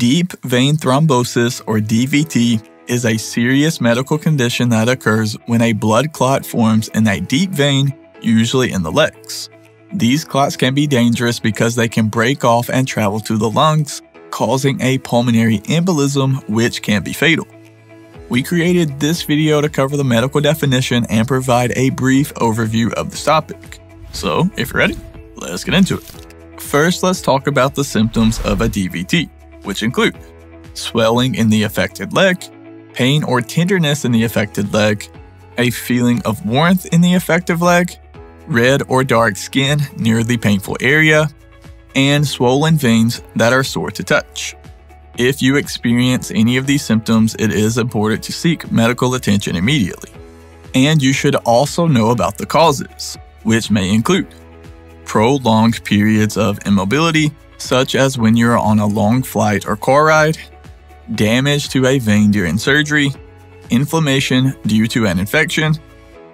Deep vein thrombosis, or DVT, is a serious medical condition that occurs when a blood clot forms in a deep vein, usually in the legs. These clots can be dangerous because they can break off and travel to the lungs, causing a pulmonary embolism, which can be fatal. We created this video to cover the medical definition and provide a brief overview of this topic. So, if you're ready, let's get into it. First, let's talk about the symptoms of a DVT, which include swelling in the affected leg, pain or tenderness in the affected leg, a feeling of warmth in the affected leg, red or dark skin near the painful area, and swollen veins that are sore to touch. If you experience any of these symptoms, it is important to seek medical attention immediately. And you should also know about the causes, which may include prolonged periods of immobility, such as when you're on a long flight or car ride, damage to a vein during surgery, inflammation due to an infection,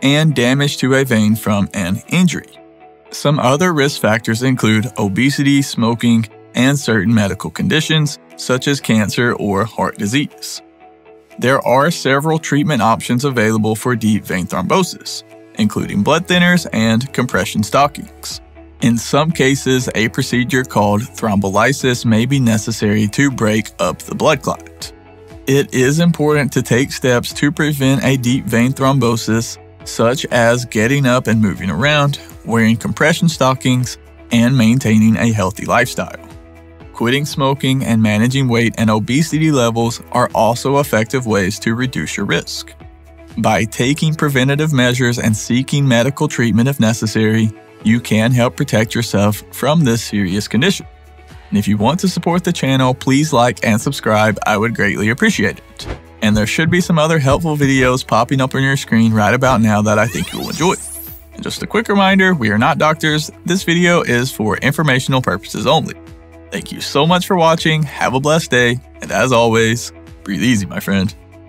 and damage to a vein from an injury. Some other risk factors include obesity, smoking, and certain medical conditions, such as cancer or heart disease. There are several treatment options available for deep vein thrombosis, including blood thinners and compression stockings. In some cases, a procedure called thrombolysis may be necessary to break up the blood clot. It is important to take steps to prevent a deep vein thrombosis, such as getting up and moving around, wearing compression stockings, and maintaining a healthy lifestyle. Quitting smoking and managing weight and obesity levels are also effective ways to reduce your risk. By taking preventative measures and seeking medical treatment if necessary, you can help protect yourself from this serious condition. And if you want to support the channel, please like and subscribe, I would greatly appreciate it. And there should be some other helpful videos popping up on your screen right about now that I think you'll enjoy. And just a quick reminder, we are not doctors, this video is for informational purposes only. Thank you so much for watching, have a blessed day, and as always, breathe easy, my friend.